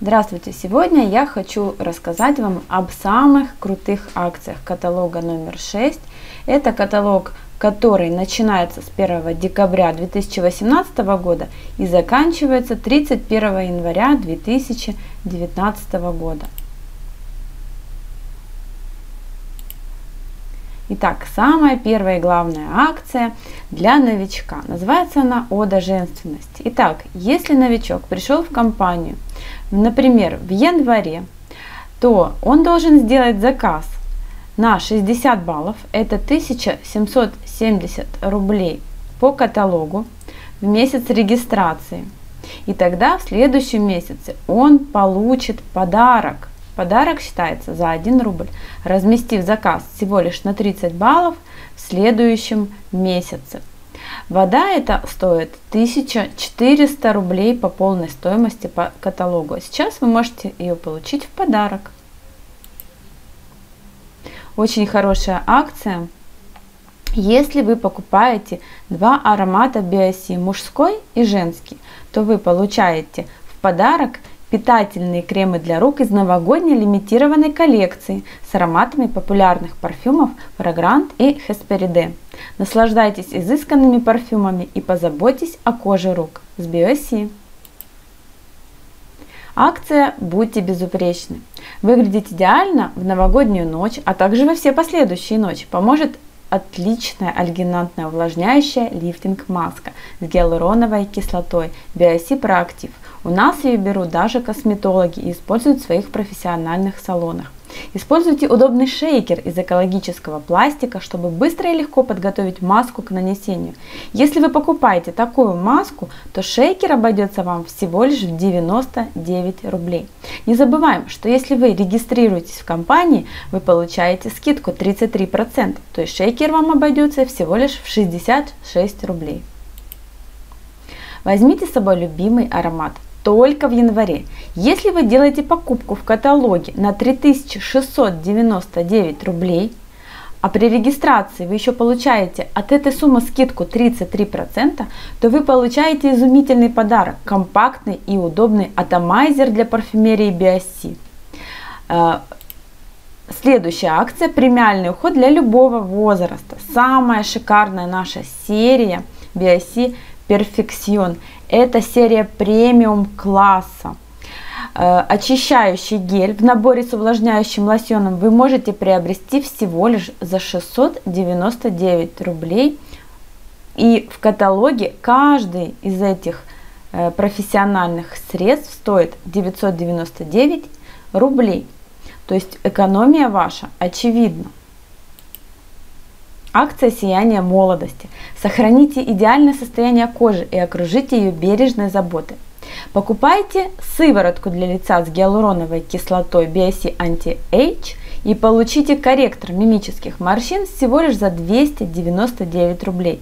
Здравствуйте! Сегодня я хочу рассказать вам об самых крутых акциях каталога номер 6. Это каталог, который начинается с 1 декабря 2018 года и заканчивается 31 января 2019 года. Итак, самая первая и главная акция для новичка. Называется она «Ода женственности». Итак, если новичок пришел в компанию, например, в январе, то он должен сделать заказ на 60 баллов, это 1770 рублей по каталогу в месяц регистрации. И тогда в следующем месяце он получит подарок Подарок считается за 1 рубль, разместив заказ всего лишь на 30 баллов в следующем месяце. Вода это стоит 1400 рублей по полной стоимости по каталогу. Сейчас вы можете ее получить в подарок. Очень хорошая акция. Если вы покупаете два аромата Биоси, мужской и женский, то вы получаете в подарок питательные кремы для рук из новогодней лимитированной коллекции с ароматами популярных парфюмов Fragrant и Hesperide. Наслаждайтесь изысканными парфюмами и позаботьтесь о коже рук с Biosi. Акция «Будьте безупречны». Выглядеть идеально в новогоднюю ночь, а также во все последующие ночи поможет отличная альгинатная увлажняющая лифтинг маска с гиалуроновой кислотой Biosi Proactive – у нас ее берут даже косметологи и используют в своих профессиональных салонах. Используйте удобный шейкер из экологического пластика, чтобы быстро и легко подготовить маску к нанесению. Если вы покупаете такую маску, то шейкер обойдется вам всего лишь в 99 рублей. Не забываем, что если вы регистрируетесь в компании, вы получаете скидку 33%, то есть шейкер вам обойдется всего лишь в 66 рублей. Возьмите с собой любимый аромат только в январе. Если вы делаете покупку в каталоге на 3699 рублей, а при регистрации вы еще получаете от этой суммы скидку 33%, то вы получаете изумительный подарок – компактный и удобный атомайзер для парфюмерии Биоси. Э, следующая акция – премиальный уход для любого возраста. Самая шикарная наша серия Биоси Perfection. Это серия премиум класса. Э, очищающий гель в наборе с увлажняющим лосьоном вы можете приобрести всего лишь за 699 рублей. И в каталоге каждый из этих э, профессиональных средств стоит 999 рублей. То есть экономия ваша очевидна. Акция сияния молодости. Сохраните идеальное состояние кожи и окружите ее бережной заботой. Покупайте сыворотку для лица с гиалуроновой кислотой BSC Anti-Age и получите корректор мимических морщин всего лишь за 299 рублей.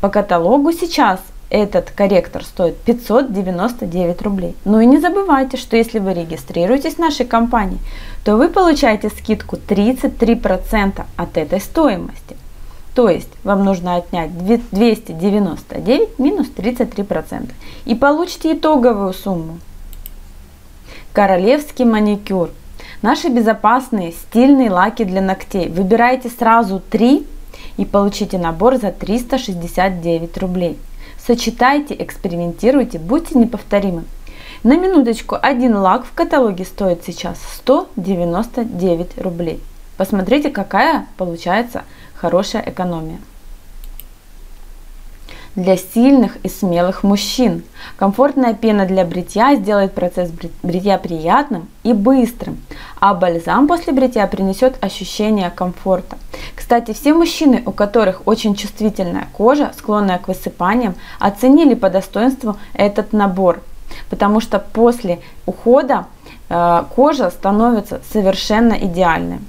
По каталогу сейчас этот корректор стоит 599 рублей. Ну и не забывайте, что если вы регистрируетесь в нашей компании, то вы получаете скидку 33% от этой стоимости. То есть вам нужно отнять 299 минус 33% и получите итоговую сумму. Королевский маникюр. Наши безопасные стильные лаки для ногтей. Выбирайте сразу 3 и получите набор за 369 рублей. Сочетайте, экспериментируйте, будьте неповторимы. На минуточку, один лак в каталоге стоит сейчас 199 рублей. Посмотрите, какая получается хорошая экономия. Для сильных и смелых мужчин комфортная пена для бритья сделает процесс бритья приятным и быстрым, а бальзам после бритья принесет ощущение комфорта. Кстати, все мужчины, у которых очень чувствительная кожа, склонная к высыпаниям, оценили по достоинству этот набор, потому что после ухода э, кожа становится совершенно идеальной.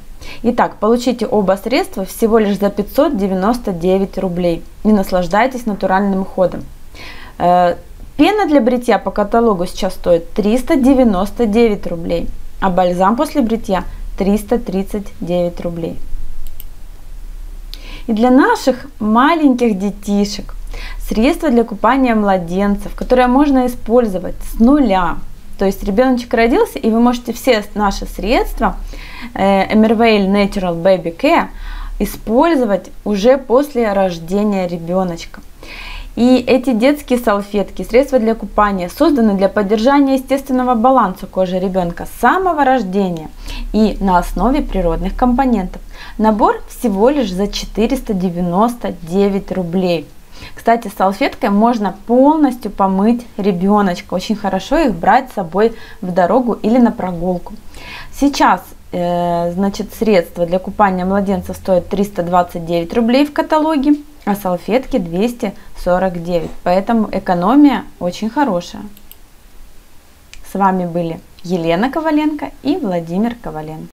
Итак, получите оба средства всего лишь за 599 рублей и наслаждайтесь натуральным уходом. Э, пена для бритья по каталогу сейчас стоит 399 рублей, а бальзам после бритья 339 рублей. И для наших маленьких детишек средства для купания младенцев, которые можно использовать с нуля, То есть ребеночек родился, и вы можете все наши средства э, Natural Baby Care использовать уже после рождения ребеночка. И эти детские салфетки, средства для купания созданы для поддержания естественного баланса кожи ребенка с самого рождения и на основе природных компонентов. Набор всего лишь за 499 рублей. Кстати, салфеткой можно полностью помыть ребеночка. Очень хорошо их брать с собой в дорогу или на прогулку. Сейчас э, значит, средства для купания младенца стоят 329 рублей в каталоге, а салфетки 249. Поэтому экономия очень хорошая. С вами были Елена Коваленко и Владимир Ковален.